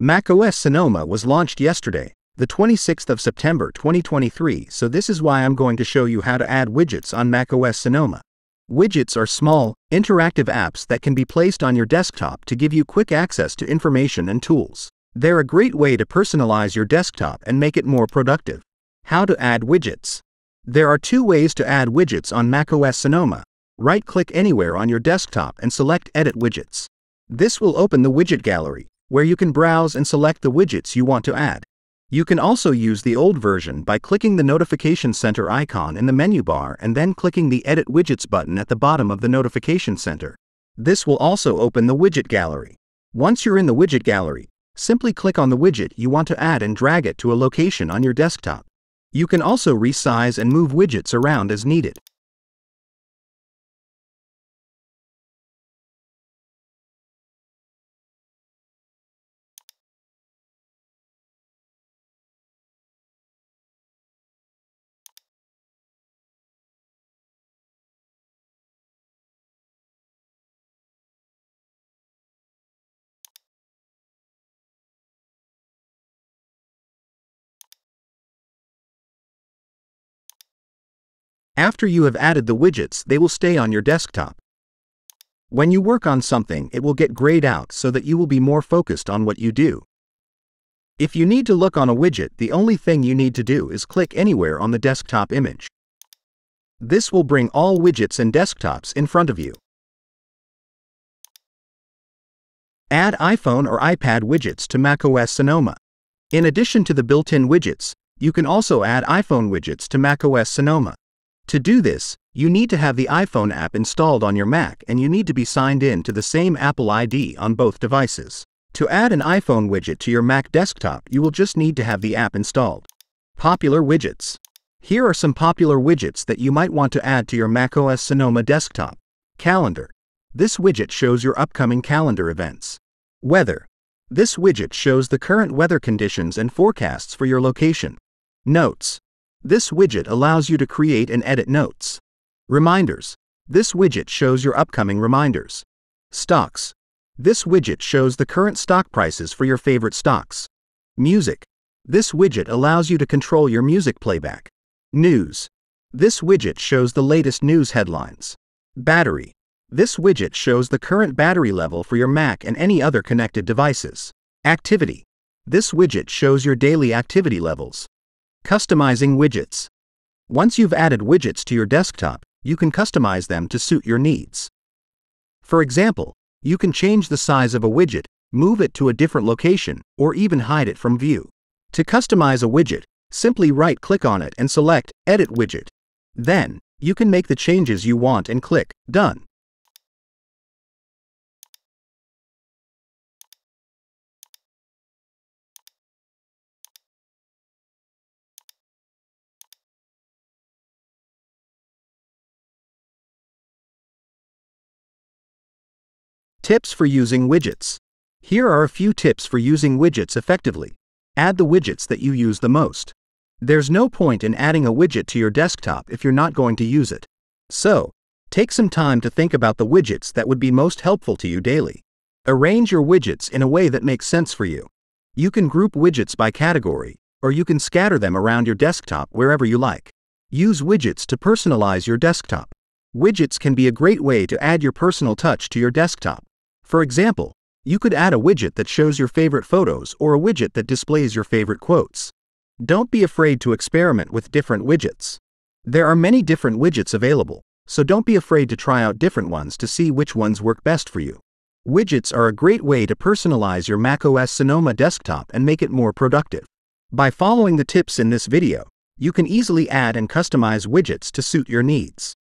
macOS Sonoma was launched yesterday, the 26th of September 2023, so this is why I'm going to show you how to add widgets on macOS Sonoma. Widgets are small, interactive apps that can be placed on your desktop to give you quick access to information and tools. They're a great way to personalize your desktop and make it more productive. How to add widgets. There are two ways to add widgets on macOS Sonoma. Right-click anywhere on your desktop and select Edit Widgets. This will open the widget gallery, where you can browse and select the widgets you want to add. You can also use the old version by clicking the Notification Center icon in the menu bar and then clicking the Edit Widgets button at the bottom of the Notification Center. This will also open the widget gallery. Once you're in the widget gallery, simply click on the widget you want to add and drag it to a location on your desktop. You can also resize and move widgets around as needed. After you have added the widgets, they will stay on your desktop. When you work on something, it will get grayed out so that you will be more focused on what you do. If you need to look on a widget, the only thing you need to do is click anywhere on the desktop image. This will bring all widgets and desktops in front of you. Add iPhone or iPad widgets to macOS Sonoma. In addition to the built-in widgets, you can also add iPhone widgets to macOS Sonoma. To do this, you need to have the iPhone app installed on your Mac and you need to be signed in to the same Apple ID on both devices. To add an iPhone widget to your Mac desktop, you will just need to have the app installed. Popular widgets. Here are some popular widgets that you might want to add to your macOS Sonoma desktop. Calendar. This widget shows your upcoming calendar events. Weather. This widget shows the current weather conditions and forecasts for your location. Notes. This widget allows you to create and edit notes. Reminders. This widget shows your upcoming reminders. Stocks. This widget shows the current stock prices for your favorite stocks. Music. This widget allows you to control your music playback. News. This widget shows the latest news headlines. Battery. This widget shows the current battery level for your Mac and any other connected devices. Activity. This widget shows your daily activity levels. Customizing widgets. Once you've added widgets to your desktop, you can customize them to suit your needs. For example, you can change the size of a widget, move it to a different location, or even hide it from view. To customize a widget, simply right-click on it and select Edit Widget. Then, you can make the changes you want and click Done. Tips for using widgets. Here are a few tips for using widgets effectively. Add the widgets that you use the most. There's no point in adding a widget to your desktop if you're not going to use it. So, take some time to think about the widgets that would be most helpful to you daily. Arrange your widgets in a way that makes sense for you. You can group widgets by category, or you can scatter them around your desktop wherever you like. Use widgets to personalize your desktop. Widgets can be a great way to add your personal touch to your desktop. For example, you could add a widget that shows your favorite photos or a widget that displays your favorite quotes. Don't be afraid to experiment with different widgets. There are many different widgets available, so don't be afraid to try out different ones to see which ones work best for you. Widgets are a great way to personalize your macOS Sonoma desktop and make it more productive. By following the tips in this video, you can easily add and customize widgets to suit your needs.